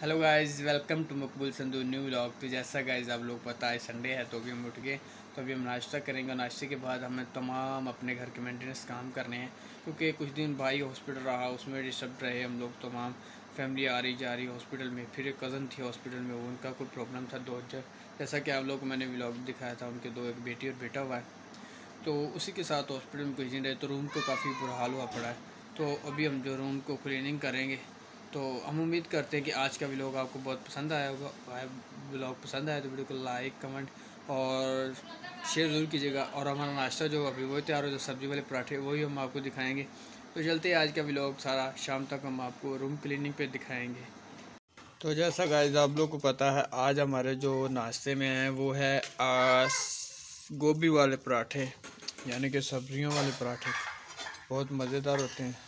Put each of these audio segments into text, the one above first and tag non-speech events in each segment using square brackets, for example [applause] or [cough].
Hello guys welcome to Maqbool Sandhu new vlog तो जैसा guys आप लोग पता है संडे है तो अभी हम उठ गए। तो अभी हम नाश्ता करेंगे नाश्ते के बाद हमें तमाम अपने घर के मेंटेनेंस काम करने हैं। क्योंकि कुछ दिन भाई हॉस्पिटल रहा, उसमें डिस्टर्ब रहे हम लोग तमाम। फैमिली आ रही, जा रही हॉस्पिटल में। फिर एक कज़न थी हॉस्पिटल में, उनका कोई प्रॉब्लम था दो जैसा कि आप लोग को मैंने व्लॉग दिखाया था, उनके दो एक बेटी और बेटा हुआ है। तो उसी के साथ हॉस्पिटल में कुछ दिन रहे तो रूम को काफ़ी बुरा हाल हुआ पड़ा है। तो अभी हम जो रूम को क्लिनिंग करेंगे तो हम उम्मीद करते हैं कि आज का व्लॉग आपको बहुत पसंद आया होगा। ब्लॉग पसंद आया तो वीडियो को लाइक कमेंट और शेयर ज़रूर कीजिएगा। और हमारा नाश्ता जो अभी वही तैयार हो, जो सब्ज़ी वाले पराठे, वही हम आपको दिखाएँगे। तो चलते हैं आज का व्लॉग सारा शाम तक हम आपको रूम क्लीनिंग पे दिखाएँगे। तो जैसा गाइस आप लोग को पता है, आज हमारे जो नाश्ते में है, वो है गोभी वाले पराठे, यानी कि सब्जियों वाले पराठे। बहुत मज़ेदार होते हैं।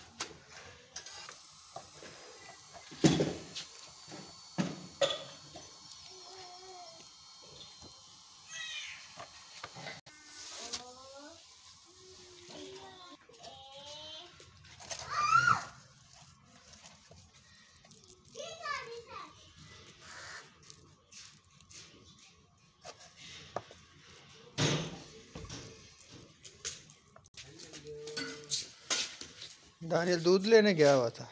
दानियल दूध लेने गया हुआ था।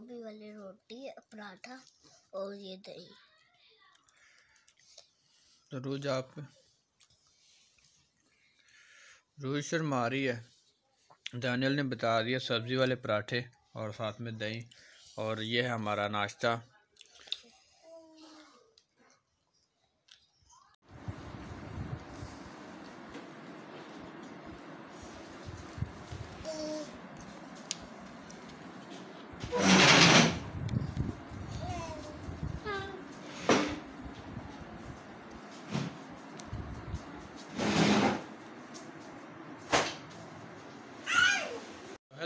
गोभी वाली रोटी, पराठा और ये दही। तो रोज आप रोज शर्मा रही है। दानियल ने बता दिया सब्ज़ी वाले पराठे और साथ में दही और ये है हमारा नाश्ता।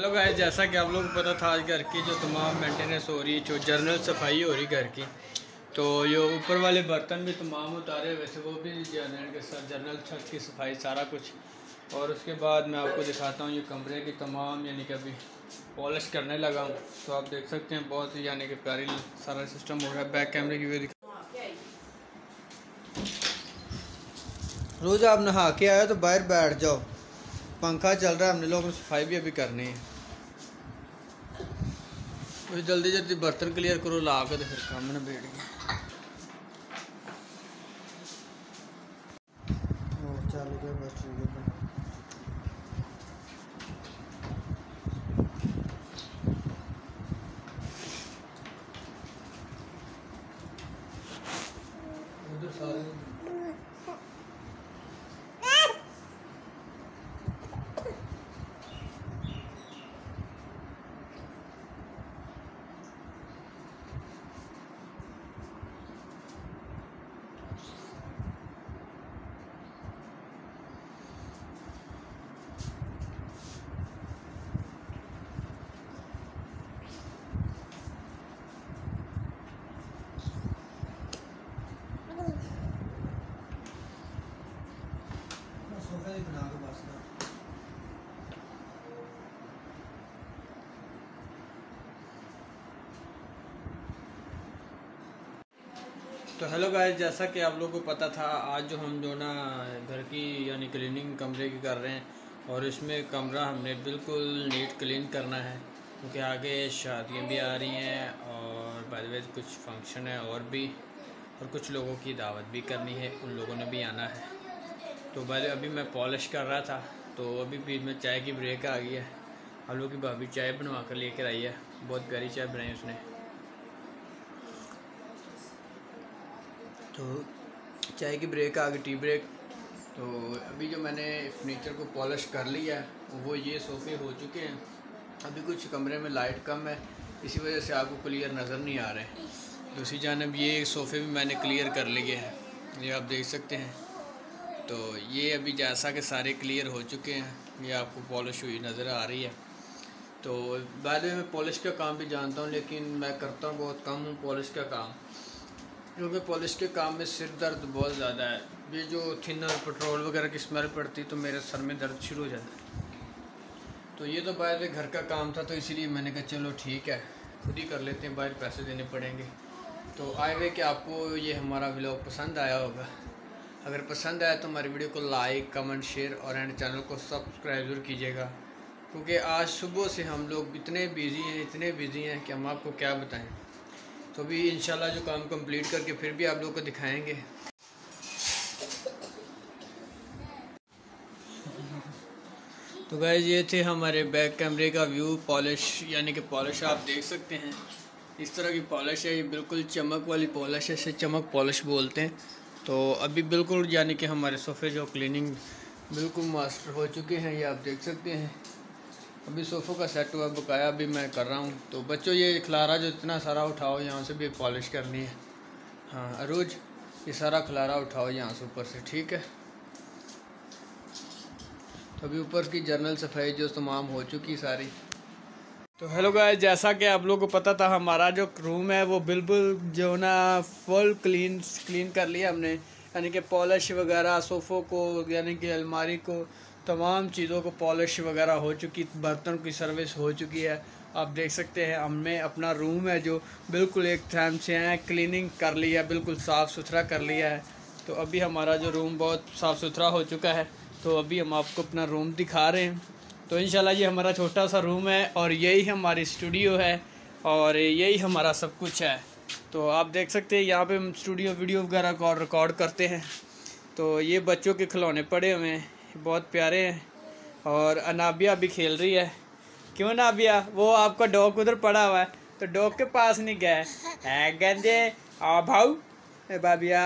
हेलो गाइस, जैसा कि आप लोगों को पता था, आज घर की जो तमाम मेंटेनेंस हो रही है जो जर्नल सफ़ाई हो रही घर की तो ये ऊपर वाले बर्तन भी तमाम उतारे, वैसे वो भी जर्नल के साथ जर्नल छत की सफ़ाई, सारा कुछ। और उसके बाद मैं आपको दिखाता हूँ, ये कमरे की तमाम, यानी कि अभी पॉलिश करने लगा हूँ। तो आप देख सकते हैं, बहुत ही, यानी कि प्यारी, सारा सिस्टम हो रहा है। बैक कैमरे की भी रोज़ आप नहा के आए तो बाहर बैठ जाओ। पंखा चल रहा है, हमने लोगों को सफ़ाई भी अभी करनी है। तो जल्दी जल्दी बर्तन क्लियर करो ला के तो फिर काम ना बैठ गया चालू कर बस ठीक है उधर सारे सोफा ही बना के बस ना तो हेलो गाइस जैसा कि आप लोगों को पता था, आज जो हम जो ना घर की यानी क्लीनिंग कमरे की कर रहे हैं और इसमें कमरा हमने बिल्कुल नीट क्लीन करना है, क्योंकि आगे शादियाँ भी आ रही हैं और बाद में कुछ फ़ंक्शन है और भी, और कुछ लोगों की दावत भी करनी है, उन लोगों ने भी आना है। तो भाई अभी मैं पॉलिश कर रहा था तो अभी बीच में चाय की ब्रेक आ गई है। हम लोग की भाभी चाय बनवा कर लेकर आई है, बहुत प्यारी चाय बनाई उसने। तो चाय की ब्रेक आ गई टी ब्रेक तो अभी जो मैंने फर्नीचर को पॉलिश कर लिया है, वो ये सोफ़े हो चुके हैं। अभी कुछ कमरे में लाइट कम है, इसी वजह से आपको क्लियर नज़र नहीं आ रहे। दूसरी जानब ये सोफ़े भी मैंने क्लियर कर लिए हैं, ये आप देख सकते हैं। तो ये अभी जैसा कि सारे क्लियर हो चुके हैं, ये आपको पॉलिश हुई नज़र आ रही है। तो बाद में मैं पॉलिश का काम भी जानता हूँ, लेकिन मैं करता हूँ बहुत कम हूँ पॉलिश का काम। क्योंकि पॉलिश के काम में सिर दर्द बहुत ज़्यादा है। ये जो थिनर पेट्रोल वगैरह की स्मेल पड़ती तो मेरे सर में दर्द शुरू हो जाता है। तो ये तो बाहर घर का काम था तो इसीलिए मैंने कहा चलो ठीक है, खुद ही कर लेते हैं, बाहर पैसे देने पड़ेंगे। तो आए हुए कि आपको ये हमारा व्लॉग पसंद आया होगा। अगर पसंद आया तो हमारी वीडियो को लाइक कमेंट शेयर और एंड चैनल को सब्सक्राइब ज़रूर कीजिएगा। क्योंकि आज सुबह से हम लोग इतने बिज़ी हैं, इतने बिज़ी हैं कि हम आपको क्या बताएँ। तो अभी इंशाल्लाह जो काम कंप्लीट करके फिर भी आप लोगों को दिखाएँगे। तो गाइज़ ये थे हमारे बैक कैमरे का व्यू पॉलिश यानी कि पॉलिश आप देख सकते हैं। इस तरह की पॉलिश है, ये बिल्कुल चमक वाली पॉलिश है, इसे चमक पॉलिश बोलते हैं। तो अभी बिल्कुल, यानी कि हमारे सोफ़े जो क्लीनिंग बिल्कुल मास्टर हो चुके हैं, ये आप देख सकते हैं। अभी सोफ़ों का सेट हुआ, बकाया, अभी मैं कर रहा हूँ। तो बच्चों, ये खलारा जो इतना सारा उठाओ, यहाँ से भी पॉलिश करनी है। हाँ अरूज, ये सारा खलारा उठाओ यहाँ से ऊपर से, ठीक है? तो अभी ऊपर की जर्नल सफ़ाई जो तमाम हो चुकी सारी। तो हेलो गाइस जैसा कि आप लोगों को पता था, हमारा जो रूम है, वो बिल्कुल जो ना फुल क्लीन क्लीन कर लिया हमने। यानी कि पॉलिश वगैरह, सोफ़ों को, यानी कि अलमारी को तमाम चीज़ों को पॉलिश वगैरह हो चुकी, बर्तन की सर्विस हो चुकी है। आप देख सकते हैं, हमने अपना रूम है जो बिल्कुल एक टाइम से हैं क्लीनिंग कर लिया है बिल्कुल साफ़ सुथरा कर लिया है। तो अभी हमारा जो रूम बहुत साफ़ सुथरा हो चुका है तो अभी हम आपको अपना रूम दिखा रहे हैं। तो इन ये हमारा छोटा सा रूम है और यही हमारी स्टूडियो है और यही हमारा सब कुछ है। तो आप देख सकते हैं, यहाँ पे हम स्टूडियो, वीडियो वगैरह रिकॉर्ड करते हैं। तो ये बच्चों के खिलौने पड़े हुए हैं। बहुत प्यारे हैं। और अनाबिया भी खेल रही है। क्यों नाबिया वो आपका डॉग उधर पड़ा हुआ है। तो डॉग के पास नहीं गया है। गंदे। आ भाऊ। बाबिया।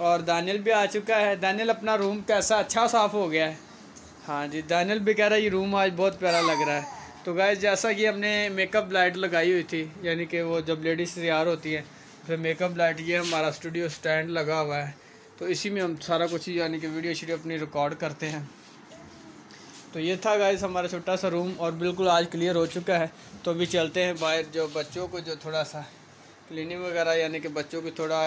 और दानियल भी आ चुका है। दानियल अपना रूम कैसा? अच्छा साफ़ हो गया है। हाँ जी, दानियल भी कह रहा है, ये रूम आज बहुत प्यारा लग रहा है। तो गाय जैसा कि हमने मेकअप लाइट लगाई हुई थी, यानी कि वो जब लेडीज़ तैयार होती हैं, फिर मेकअप लाइट ये हमारा स्टूडियो स्टैंड लगा हुआ है। तो इसी में हम सारा कुछ यानी कि वीडियो शीडियो अपनी रिकॉर्ड करते हैं। तो ये था गाइस हमारा छोटा सा रूम और बिल्कुल आज क्लियर हो चुका है। तो अभी चलते हैं बाहर जो बच्चों को जो थोड़ा सा क्लिनिंग वगैरह यानी कि बच्चों को थोड़ा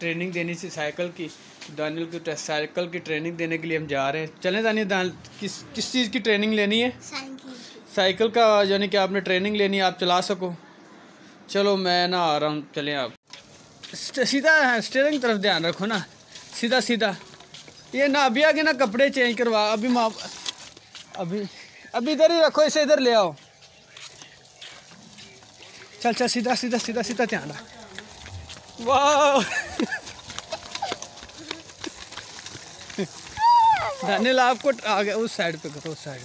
ट्रेनिंग देनी थी साइकिल की दानियल की साइकिल की ट्रेनिंग देने के लिए हम जा रहे हैं। चलें दानियल दान किस किस चीज़ की ट्रेनिंग लेनी है? साइकिल का। यानी कि आपने ट्रेनिंग लेनी है आप चला सको। चलो मैं ना आ रहा हूँ चलें आप। सीधा स्टेयरिंग तरफ़ ध्यान रखो ना। सीधा सीधा। ये ना, अभी आगे ना कपड़े चेंज करवा। अभी माँ, अभी अभी इधर ही रखो, इसे इधर ले आओ। चल चल, सीधा सीधा सीधा सीधा ध्यान वाह! [laughs] आपको आ गया, उस साइड पे करो, उस साइड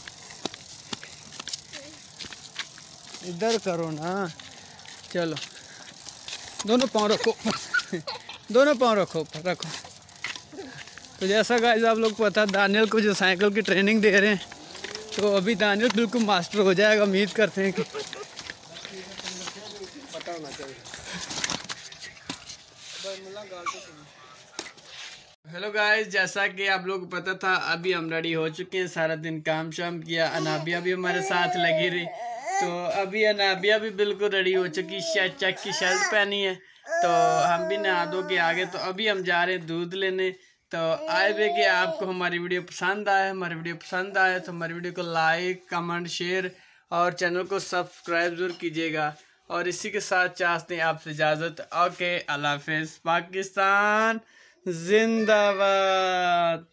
इधर करो ना। चलो। दोनों पाँव रखो। [laughs] दोनों पाँव रखो रखो। तो जैसा गाइस आप लोग को पता दानियल को जो साइकिल की ट्रेनिंग दे रहे हैं तो अभी दानियल बिल्कुल मास्टर हो जाएगा, उम्मीद करते हैं कि। हेलो गाइस जैसा कि आप लोग पता था, अभी हम रेडी हो चुके हैं, सारा दिन काम शाम किया, अनाबिया भी हमारे साथ लगी रही। तो अभी अनाबिया भी बिल्कुल रेडी हो चुकी चेक की शर्ट पहनी है तो हम भी नहा दो के आगे तो अभी हम जा रहे हैं दूध लेने। तो आए भी कि आपको हमारी वीडियो पसंद आए हमारी वीडियो पसंद आए तो हमारी वीडियो को लाइक, कमेंट, शेयर और चैनल को सब्सक्राइब ज़रूर कीजिएगा। और इसी के साथ चाहते हैं आपसे इजाज़त। ओके, अल्लाह हाफिज़। पाकिस्तान, जिंदाबाद।